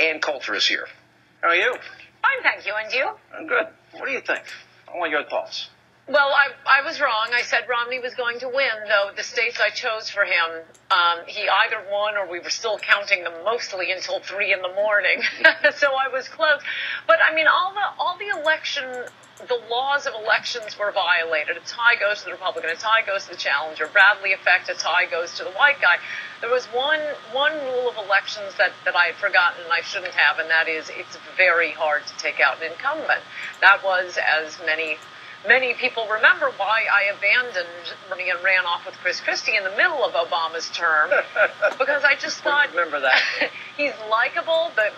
Ann Coulter is here. How are you? Fine, thank you. And you? I'm good. What do you think? I want your thoughts. Well, I, I was wrong. I said Romney was going to win, though the states I chose for him, um, he either won or we were still counting them mostly until three in the morning. so I was close. But I mean, all the all the election, the laws of elections were violated. A tie goes to the Republican, a tie goes to the challenger. Bradley effect, a tie goes to the white guy. There was one one rule of elections that that I had forgotten and I shouldn't have, and that is it's very hard to take out an incumbent. That was as many many people remember why I abandoned Bernie and ran off with Chris Christie in the middle of Obama's term because I just thought remember that he's likable, but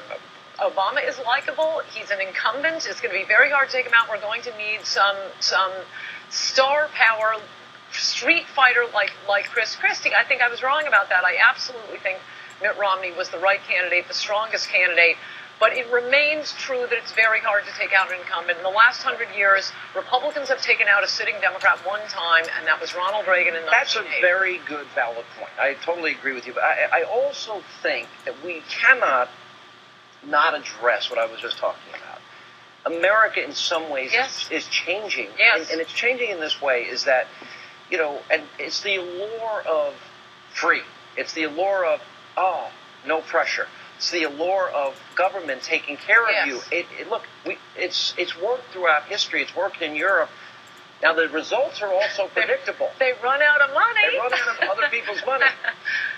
Obama is likable. He's an incumbent. It's going to be very hard to take him out. We're going to need some some star power street fighter like like Chris Christie. I think I was wrong about that. I absolutely think Mitt Romney was the right candidate, the strongest candidate. But it remains true that it's very hard to take out an incumbent. In the last hundred years, Republicans have taken out a sitting Democrat one time, and that was Ronald Reagan in That's a very good, valid point. I totally agree with you. But I, I also think that we cannot not address what I was just talking about. America, in some ways, yes. is, is, changing. Yes. And, and it's changing in this way is that, you know, and it's the allure of free. It's the allure of, oh, no pressure. It's the allure of government taking care yes. of you. It, it, look, we, it's it's worked throughout history. It's worked in Europe. Now the results are also predictable. They, they run out of money. They run out of other people's money.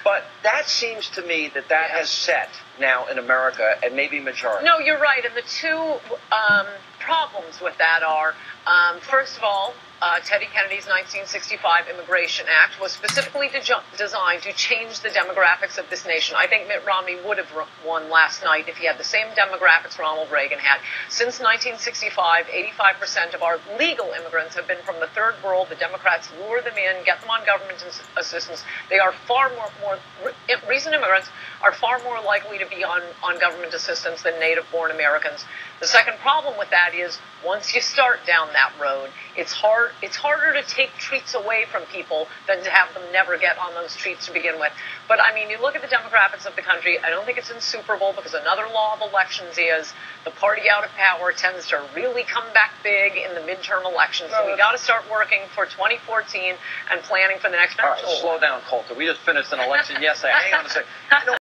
But that seems to me that that has set now in America and maybe majority. No, you're right. And the two um, problems with that are, um, first of all, uh, Teddy Kennedy's 1965 Immigration Act was specifically de- designed to change the demographics of this nation. I think Mitt Romney would have won last night if he had the same demographics Ronald Reagan had. Since 1965, 85% of our legal immigrants have been from the third world. The Democrats lure them in, get them on government assistance. They are far more, more recent immigrants are far more likely to be on, on government assistance than native born Americans. The second problem with that is once you start down that road, it's hard it's harder to take treats away from people than to have them never get on those treats to begin with. But I mean, you look at the demographics of the country, I don't think it's insuperable because another law of elections is the party out of power tends to really come back big in the midterm elections. So we got to start working for 2014 and planning for the next All right, slow down, Coulter. We just finished an election yesterday. Hang on a second. You know,